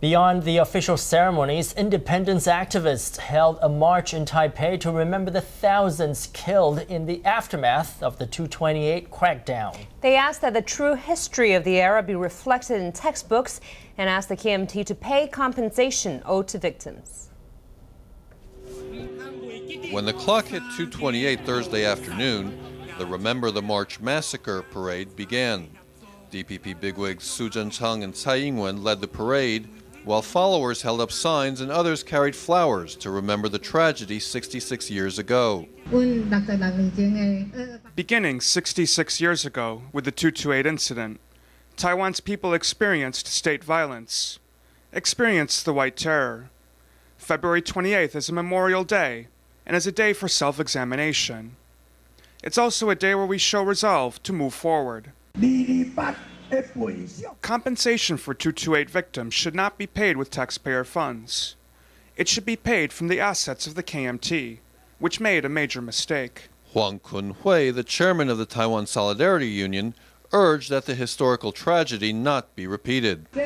Beyond the official ceremonies, independence activists held a march in Taipei to remember the thousands killed in the aftermath of the 228 crackdown. They asked that the true history of the era be reflected in textbooks and asked the KMT to pay compensation owed to victims. When the clock hit 228 Thursday afternoon, the Remember the March Massacre parade began. DPP bigwigs Su Tseng-chang and Tsai Ing-wen led the parade, while followers held up signs and others carried flowers to remember the tragedy 66 years ago. Beginning 66 years ago with the 228 incident, Taiwan's people experienced state violence, experienced the White Terror. February 28th is a Memorial Day and is a day for self examination. It's also a day where we show resolve to move forward. Compensation for 228 victims should not be paid with taxpayer funds. It should be paid from the assets of the KMT, which made a major mistake. Huang Kun-hui, the chairman of the Taiwan Solidarity Union, urged that the historical tragedy not be repeated. The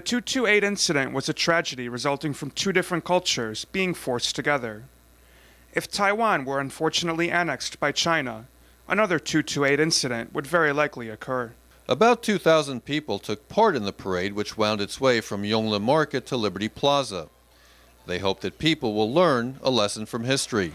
228 incident was a tragedy resulting from two different cultures being forced together. If Taiwan were unfortunately annexed by China, another 228 incident would very likely occur. About 2,000 people took part in the parade, which wound its way from Yongle Market to Liberty Plaza. They hope that people will learn a lesson from history.